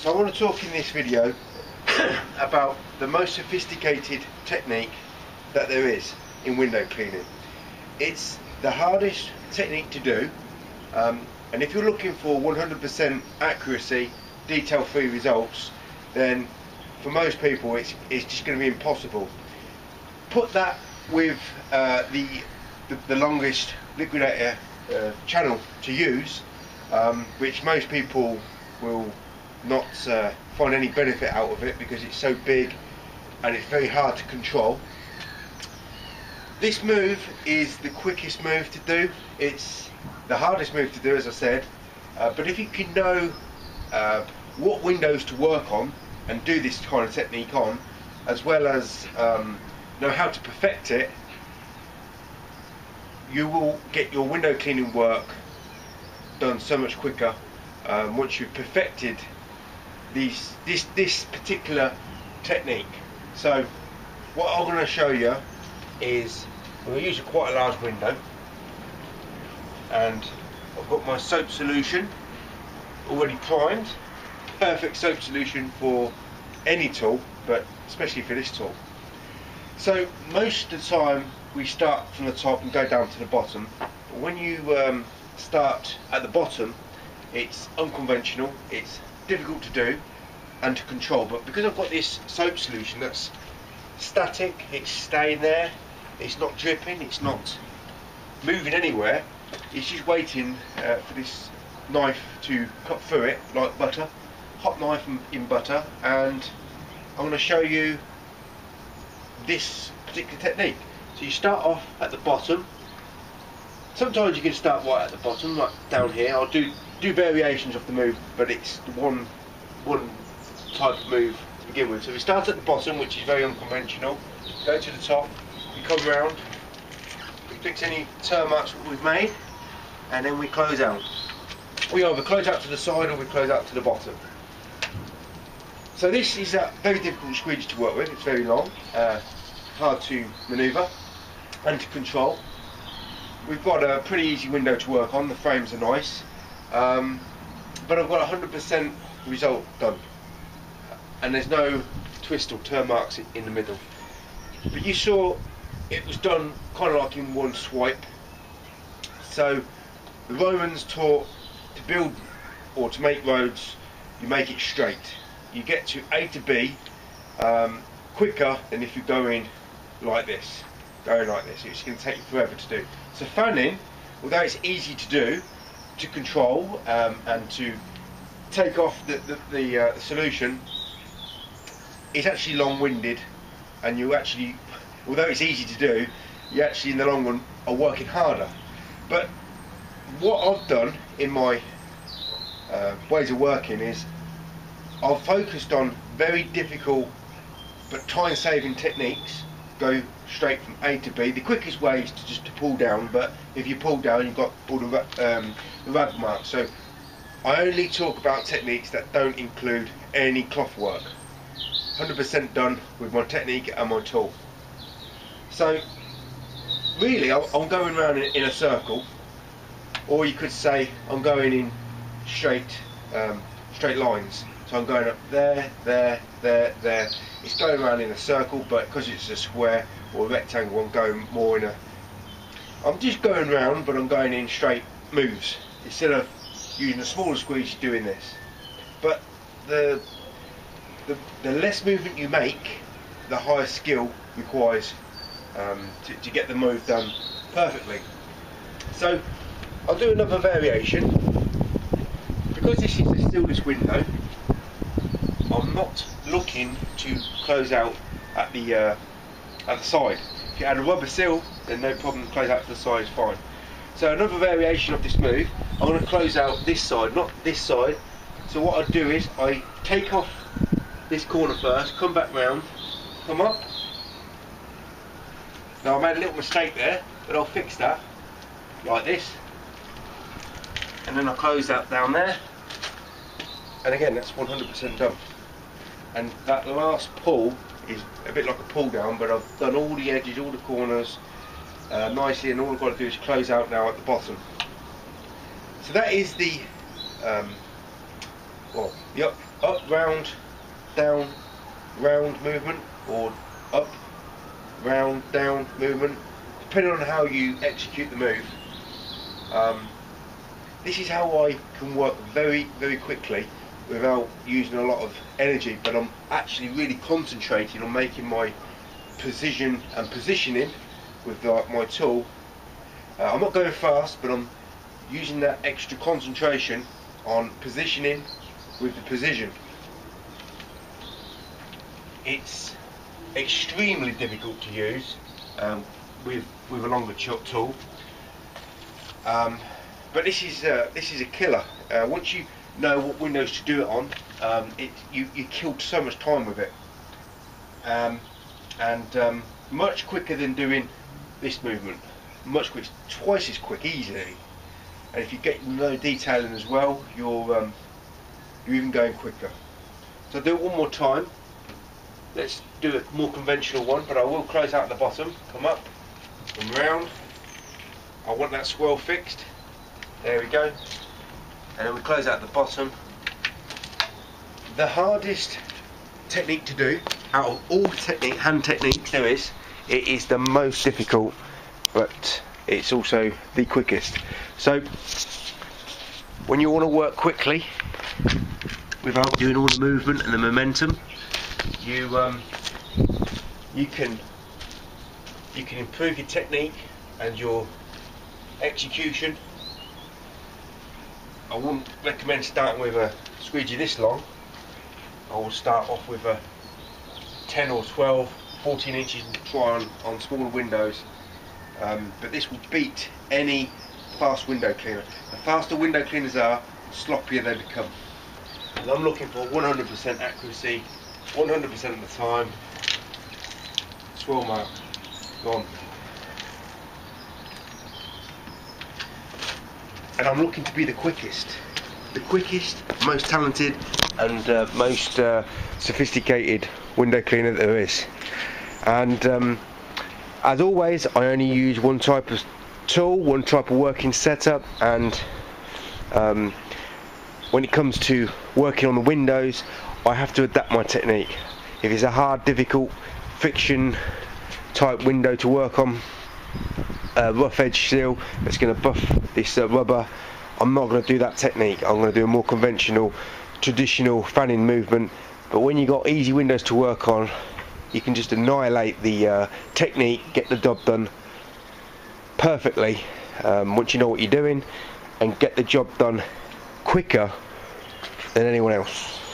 So I want to talk in this video about the most sophisticated technique that there is in window cleaning. It's the hardest technique to do um, and if you're looking for 100% accuracy, detail-free results then for most people it's, it's just going to be impossible. Put that with uh, the, the, the longest liquidator uh, channel to use um, which most people will not uh, find any benefit out of it because it's so big and it's very hard to control. This move is the quickest move to do. It's the hardest move to do as I said uh, but if you can know uh, what windows to work on and do this kind of technique on as well as um, know how to perfect it you will get your window cleaning work done so much quicker um, once you've perfected these this this particular technique. So what I'm going to show you is I'm going to use a quite a large window and I've got my soap solution already primed perfect soap solution for any tool but especially for this tool so most of the time we start from the top and go down to the bottom but when you um, start at the bottom it's unconventional it's difficult to do and to control but because I've got this soap solution that's static it's staying there it's not dripping it's not moving anywhere it's just waiting uh, for this knife to cut through it like butter hot knife in butter and I'm going to show you this particular technique. So you start off at the bottom. Sometimes you can start right at the bottom like down here. I'll do do variations of the move but it's one one type of move to begin with. So we start at the bottom which is very unconventional go to the top we come round we fix any turn marks we've made and then we close out. We either close out to the side or we close out to the bottom. So this is a very difficult squeegee to work with. It's very long uh, hard to manoeuvre and to control. We've got a pretty easy window to work on. The frames are nice um, but I've got 100% result done. And there's no twist or turn marks in the middle. But you saw it was done kind of like in one swipe. So the Romans taught to build or to make roads you make it straight. You get to A to B um, quicker than if you go in like this. Going like this it's going to take you forever to do. So fanning although it's easy to do to control um, and to take off the, the, the, uh, solution it's actually long-winded and you actually although it's easy to do you actually in the long run are working harder. But what I've done in my uh, ways of working is I've focused on very difficult but time-saving techniques go straight from A to B. The quickest way is to just to pull down, but if you pull down, you've got all the, um, the rag marks. So I only talk about techniques that don't include any cloth work. 100% done with my technique and my tool. So really, I'm going around in a circle, or you could say I'm going in straight, um, straight lines. So I'm going up there, there, there, there. It's going around in a circle, but because it's a square or a rectangle, I'm going more in a... I'm just going round, but I'm going in straight moves instead of using a smaller squeegee doing this. But the, the, the less movement you make, the higher skill requires um, to, to get the move done perfectly. So I'll do another variation. Because this is a stillness window, I'm not looking to close out at the uh, at the side. If you add a rubber seal, then no problem, close out to the side is fine. So another variation of this move, I'm going to close out this side, not this side. So what I do is I take off this corner first, come back round, come up. Now I made a little mistake there, but I'll fix that, like this. And then I'll close that down there. And again, that's 100% done. And that last pull is a bit like a pull down but I've done all the edges, all the corners uh, nicely and all I've got to do is close out now at the bottom. So that is the um, well, the up, round, down, round movement, or up, round, down movement, depending on how you execute the move. Um, this is how I can work very, very quickly without using a lot of energy, but I'm actually really concentrating on making my precision and positioning with the, my tool. Uh, I'm not going fast, but I'm using that extra concentration on positioning with the precision. It's extremely difficult to use um, with with a longer tool. Um, but this is uh, this is a killer. Uh, once you know what windows to do it on, um, it you you killed so much time with it, um, and um, much quicker than doing this movement. Much quicker, twice as quick, easily. And if you get no detailing as well, you're um, you're even going quicker. So do it one more time. Let's do a more conventional one, but I will close out the bottom, come up and round. I want that swirl fixed. There we go. And then we close out the bottom. The hardest technique to do out of all technique, hand techniques there is, it is the most difficult, but it's also the quickest. So when you want to work quickly without doing all the movement and the momentum, you um, you can you can improve your technique and your execution. I wouldn't recommend starting with a squeegee this long. I will start off with a 10 or 12, 14 inches and try on, on smaller windows. Um, but this will beat any fast window cleaner. The faster window cleaners are, the sloppier they become. And I'm looking for 100% accuracy, 100% of the time. Swirl mark, gone. And I'm looking to be the quickest. The quickest, most talented and uh, most uh, sophisticated window cleaner that there is. And um, as always, I only use one type of tool, one type of working setup, and um, when it comes to working on the windows, I have to adapt my technique. If it's a hard, difficult friction type window to work on, uh, rough edge seal that's going to buff this uh, rubber, I'm not going to do that technique. I'm going to do a more conventional, traditional fanning movement. But when you've got easy windows to work on, you can just annihilate the uh, technique, get the job done perfectly um, once you know what you're doing and get the job done quicker than anyone else.